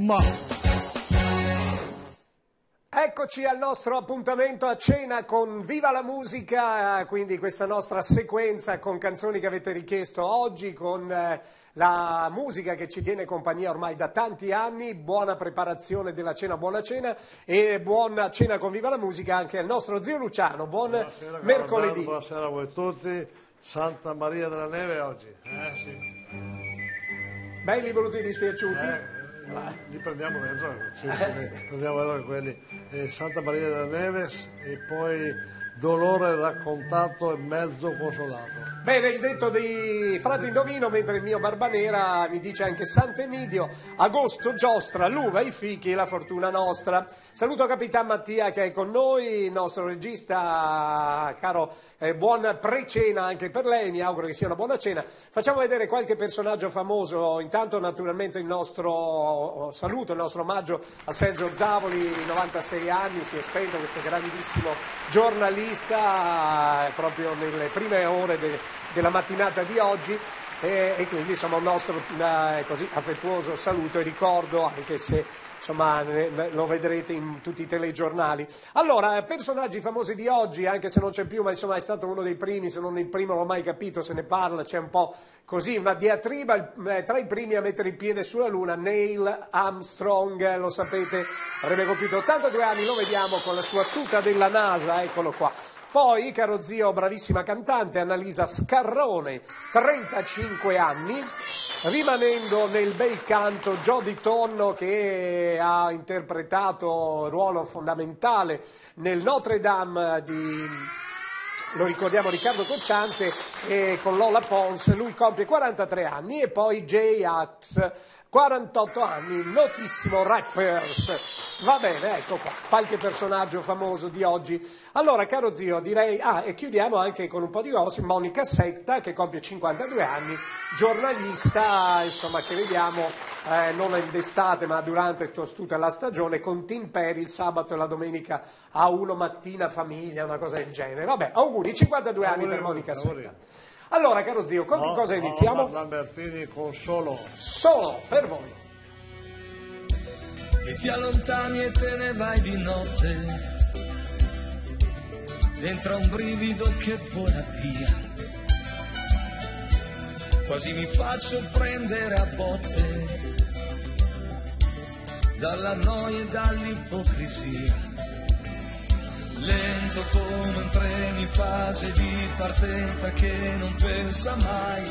Ma Eccoci al nostro appuntamento a cena con Viva la musica, quindi questa nostra sequenza con canzoni che avete richiesto oggi, con eh, la musica che ci tiene compagnia ormai da tanti anni, buona preparazione della cena, buona cena e buona cena con Viva la musica anche al nostro zio Luciano, buon buonasera, mercoledì. Buonasera a voi tutti, Santa Maria della Neve oggi. Eh, sì. Belli voluti dispiaciuti? Eh, li prendiamo dentro, sì, sì, prendiamo dentro quelli. Eh, Santa Maria della Neve e poi dolore raccontato e mezzo consolato. Bene, il detto di Frate Indovino, mentre il mio Barbanera mi dice anche Sant'Emidio, agosto giostra, l'uva, i fichi la fortuna nostra. Saluto Capitan Mattia che è con noi, il nostro regista, caro, eh, buon pre-cena anche per lei, mi auguro che sia una buona cena. Facciamo vedere qualche personaggio famoso, intanto naturalmente il nostro saluto, il nostro omaggio a Sergio Zavoli, 96 anni, si è spento questo grandissimo giornalista eh, proprio nelle prime ore del della mattinata di oggi e, e quindi insomma un nostro eh, così, affettuoso saluto e ricordo anche se insomma lo vedrete in tutti i telegiornali. Allora, personaggi famosi di oggi, anche se non c'è più, ma insomma è stato uno dei primi, se non il primo, l'ho mai capito, se ne parla, c'è un po' così, una diatriba eh, tra i primi a mettere il piede sulla Luna, Neil Armstrong, lo sapete, avrebbe compiuto 82 anni, lo vediamo con la sua tuta della NASA, eccolo qua. Poi, caro zio, bravissima cantante, Annalisa Scarrone, 35 anni, rimanendo nel bel canto Jody Tonno che ha interpretato un ruolo fondamentale nel Notre Dame di lo ricordiamo Riccardo Cocciante e con Lola Pons, lui compie 43 anni e poi J-Ax 48 anni, notissimo rappers. Va bene, ecco qua, qualche personaggio famoso di oggi. Allora, caro zio, direi, ah, e chiudiamo anche con un po' di cose, Monica Setta, che compie 52 anni, giornalista, insomma, che vediamo eh, non d'estate, ma durante tutta la stagione, con Tim Perry il sabato e la domenica a uno mattina famiglia, una cosa del genere. Vabbè, auguri, 52 auguri, anni per Monica. Setta. Allora, caro zio, con no, cosa iniziamo? No, Lambertini con solo. Solo, per voi. E ti allontani e te ne vai di notte, dentro un brivido che vola via. Quasi mi faccio prendere a botte dalla noia e dall'ipocrisia lento come un treno in fase di partenza che non pensa mai.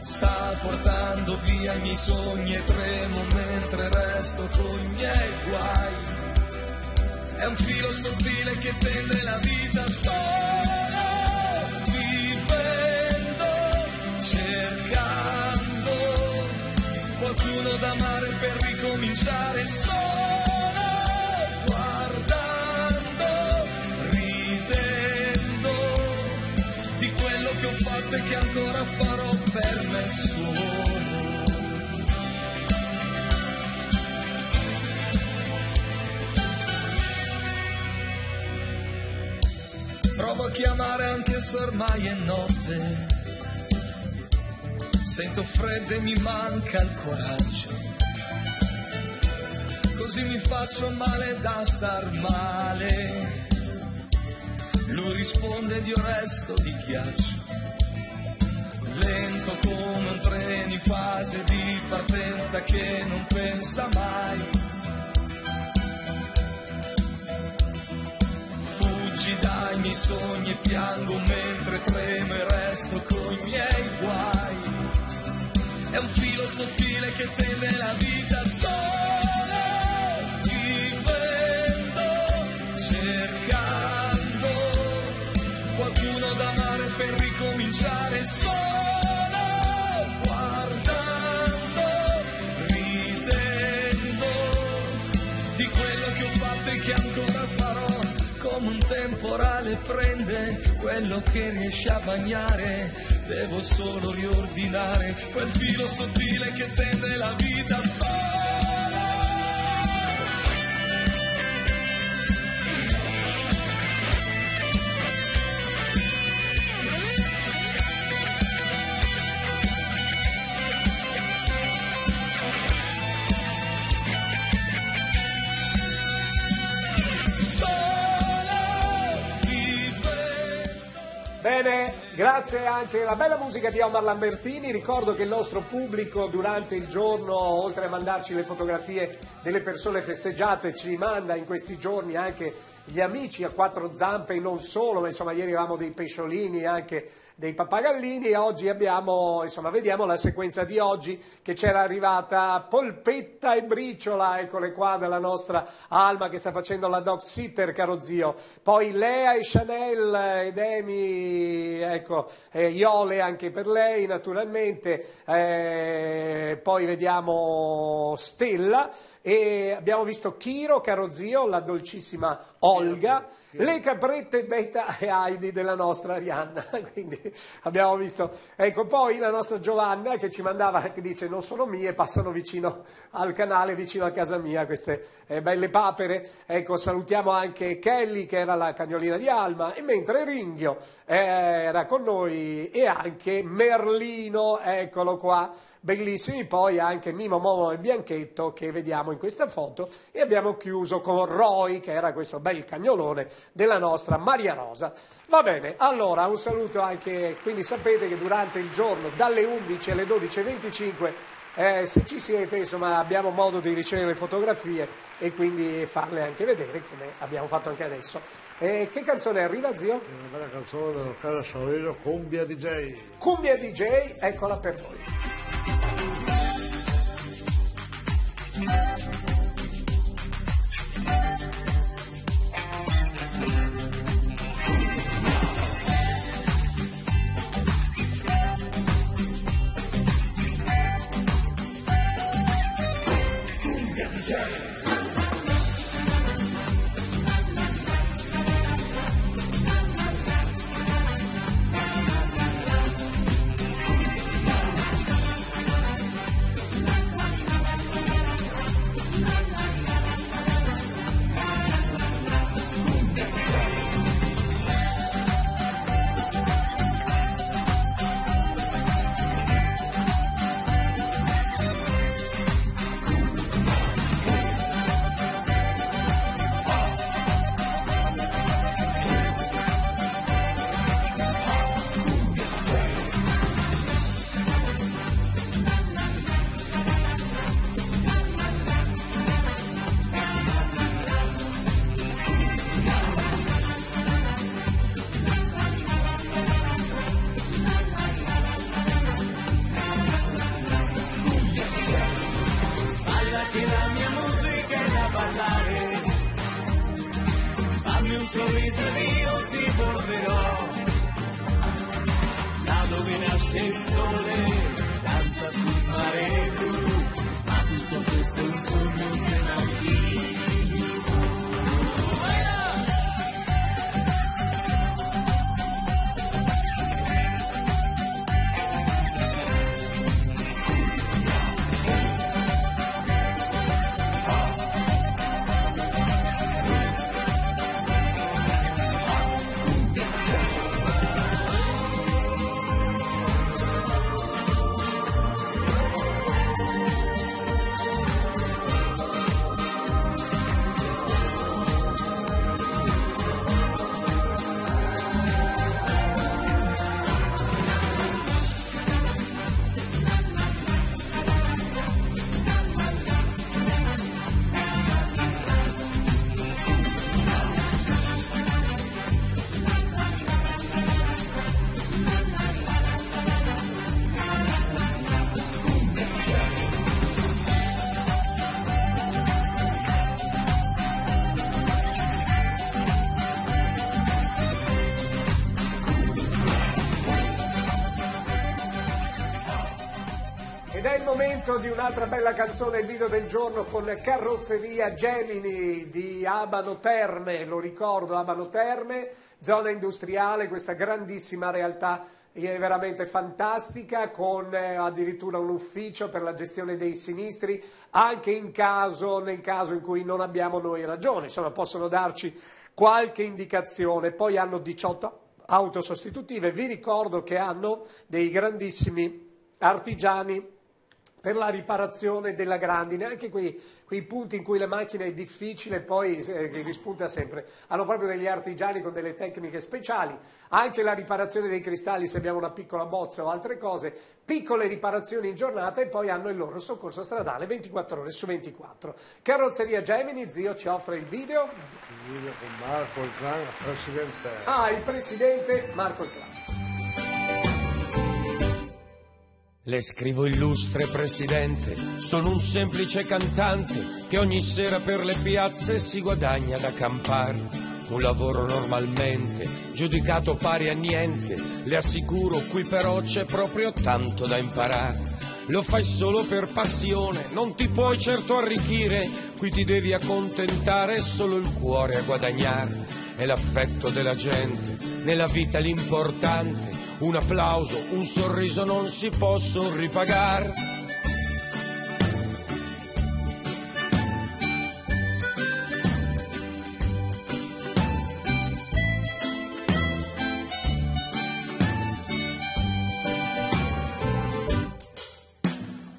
Sta portando via i miei sogni e tremo mentre resto con i miei guai. È un filo sottile che tende la vita solo vivendo, cercando qualcuno da amare per ricominciare solo. Cose che ancora farò per me solo. Provo a chiamare anche se ormai è notte. Sento freddo e mi manca il coraggio. Così mi faccio male da star male. Lui risponde ed io resto di ghiaccio lento come un treno in fase di partenza che non pensa mai. Fuggi dai miei sogni e piango mentre tremo e resto con i miei guai. È un filo sottile che tende la vita solo vivendo, cercando qualcuno da amare per ricominciare solo. Temporale prende quello che riesce a bagnare devo solo riordinare quel filo sottile che tende la vita sola. Grazie anche alla bella musica di Omar Lambertini. Ricordo che il nostro pubblico durante il giorno, oltre a mandarci le fotografie delle persone festeggiate, ci manda in questi giorni anche gli amici a quattro zampe, non solo, ma insomma ieri avevamo dei pesciolini anche dei pappagallini e oggi abbiamo, insomma, vediamo la sequenza di oggi che c'era arrivata polpetta e briciola, eccole qua della nostra Alma che sta facendo la dog sitter, caro zio. Poi Lea e Chanel ed Emi, ecco, eh, Iole anche per lei naturalmente. Eh, poi vediamo Stella e abbiamo visto Chiro, caro zio, la dolcissima Olga, le caprette Beta e Heidi della nostra Arianna. Quindi abbiamo visto, ecco, poi la nostra Giovanna che ci mandava, che dice non sono mie, passano vicino al canale, vicino a casa mia, queste eh, belle papere. Ecco, salutiamo anche Kelly che era la cagnolina di Alma, e mentre Ringhio eh, era con noi e anche Merlino, eccolo qua, bellissimi. Poi anche Mimo, Momo e Bianchetto che vediamo in questa foto e abbiamo chiuso con Roy che era questo bel cagnolone della nostra Maria Rosa. Va bene, allora un saluto anche, quindi sapete che durante il giorno dalle 11 alle 12.25 eh, se ci siete, insomma, abbiamo modo di ricevere le fotografie e quindi farle anche vedere, come abbiamo fatto anche adesso. Eh, che canzone arriva, zio? Una bella canzone del locale Saurino, Cumbia DJ. Cumbia DJ, eccola per voi. E io ti porterò. Da dove nasce il sole, momento di un'altra bella canzone, il video del giorno con Carrozzeria Gemini di Abano Terme, lo ricordo, Abano Terme, zona industriale, questa grandissima realtà è veramente fantastica con eh, addirittura un ufficio per la gestione dei sinistri anche caso, nel caso in cui non abbiamo noi ragione, insomma possono darci qualche indicazione, poi hanno 18 auto sostitutive, vi ricordo che hanno dei grandissimi artigiani per la riparazione della grandine, anche quei, quei punti in cui la macchina è difficile poi eh, rispunta sempre. Hanno proprio degli artigiani con delle tecniche speciali, anche la riparazione dei cristalli se abbiamo una piccola bozza o altre cose, piccole riparazioni in giornata e poi hanno il loro soccorso stradale 24 ore su 24. Carrozzeria Gemini, zio ci offre il video. Il video con Marco il Clan, presidente. Ah, il presidente Marco il Le scrivo illustre presidente, sono un semplice cantante che ogni sera per le piazze si guadagna da campare. Un lavoro normalmente, giudicato pari a niente, le assicuro qui però c'è proprio tanto da imparare. Lo fai solo per passione, non ti puoi certo arricchire, qui ti devi accontentare solo il cuore a guadagnare. È l'affetto della gente, nella vita l'importante, un applauso, un sorriso non si possono ripagare.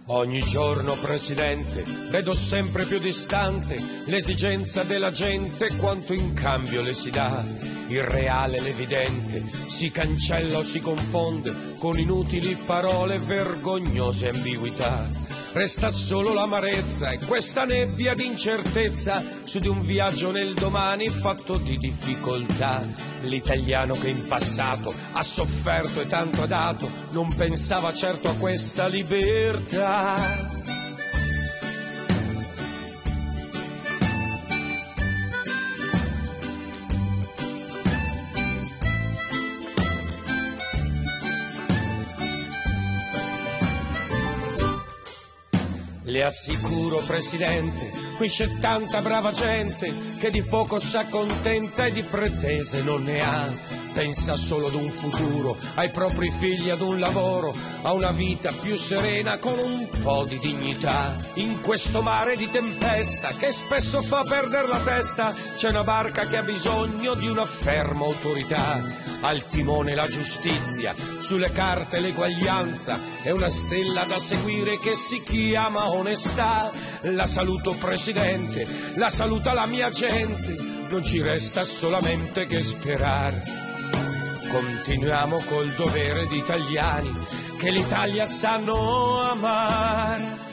Ogni giorno, Presidente, vedo sempre più distante l'esigenza della gente quanto in cambio le si dà. Il reale, l'evidente, si cancella o si confonde con inutili parole, vergognose ambiguità. Resta solo l'amarezza e questa nebbia di incertezza su di un viaggio nel domani fatto di difficoltà. L'italiano che in passato ha sofferto e tanto ha dato non pensava certo a questa libertà. Assicuro, Presidente, qui c'è tanta brava gente che di poco s'accontenta e di pretese non ne ha. Pensa solo ad un futuro, ai propri figli, ad un lavoro, a una vita più serena con un po' di dignità. In questo mare di tempesta che spesso fa perdere la testa, c'è una barca che ha bisogno di una ferma autorità. Al timone la giustizia, sulle carte l'eguaglianza e una stella da seguire che si chiama onestà. La saluto Presidente, la saluta la mia gente, non ci resta solamente che sperare. Continuiamo col dovere di italiani che l'Italia sanno amare.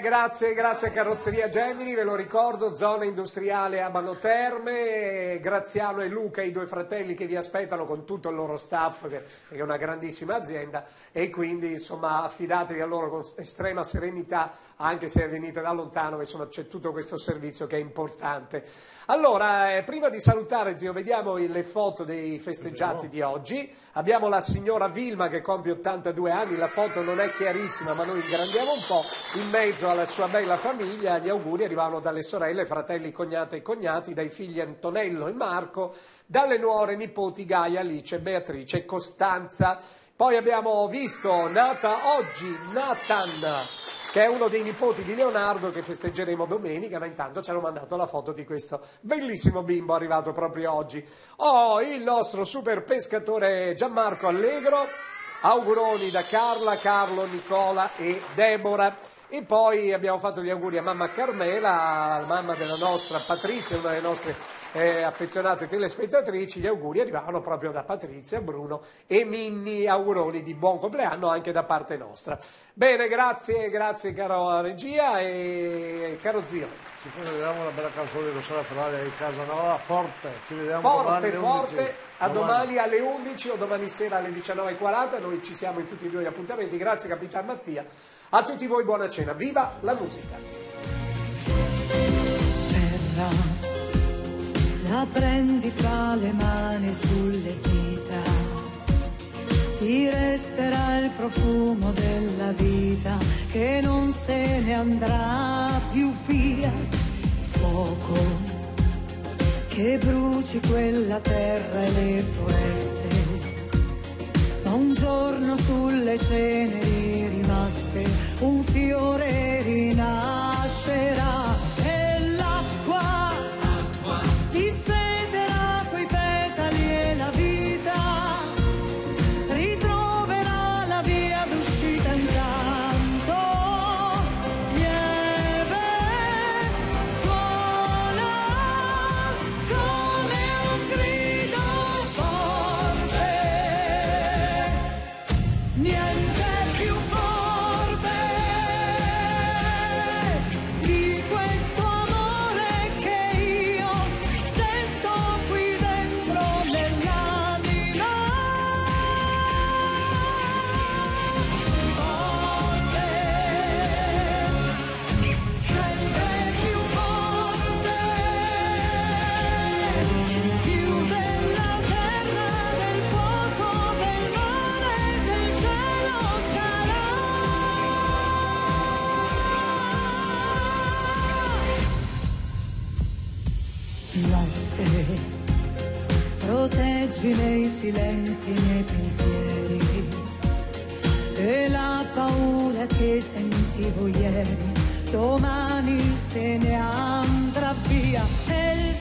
Grazie, grazie a Carrozzeria Gemini, ve lo ricordo, zona industriale Abano Terme, Graziano e Luca, i due fratelli che vi aspettano con tutto il loro staff, che è una grandissima azienda, e quindi insomma affidatevi a loro con estrema serenità, anche se venite da lontano, insomma c'è tutto questo servizio che è importante. Allora, eh, prima di salutare, zio, vediamo le foto dei festeggiati di oggi. Abbiamo la signora Vilma che compie 82 anni, la foto non è chiarissima, ma noi ingrandiamo un po'. In mezzo alla sua bella famiglia, gli auguri arrivavano dalle sorelle, fratelli, cognate e cognati, dai figli Antonello e Marco, dalle nuore, nipoti Gaia, Alice, Beatrice e Costanza. Poi abbiamo visto, nata oggi, Nathan, che è uno dei nipoti di Leonardo che festeggeremo domenica, ma intanto ci hanno mandato la foto di questo bellissimo bimbo arrivato proprio oggi. Oh, il nostro super pescatore Gianmarco Allegro, auguroni da Carla, Carlo, Nicola e Deborah. E poi abbiamo fatto gli auguri a mamma Carmela, la mamma della nostra Patrizia, una delle nostre eh, affezionate telespettatrici, gli auguri arrivavano proprio da Patrizia, Bruno e Minni. Auguroni di buon compleanno anche da parte nostra. Bene, grazie, grazie caro regia e caro zio. Ci vediamo una bella canzone di Rossella Ferrari in casa Nova, forte. Ci vediamo Forte, domani alle forte, 11. a domani alle 11 o domani sera alle 19.40, noi ci siamo in tutti e due gli appuntamenti. Grazie Capitan Mattia. A tutti voi buona cena. Viva la musica! terra, la prendi fra le mani sulle dita, ti resterà il profumo della vita che non se ne andrà più via. Fuoco che bruci quella terra e le foreste, ma un giorno sulle ceneri rimaste un fiore rinascerà proteggi nei silenzi i miei pensieri. E la paura che sentivo ieri domani se ne andrà via. E il